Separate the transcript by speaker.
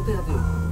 Speaker 1: não tem
Speaker 2: a
Speaker 1: ver.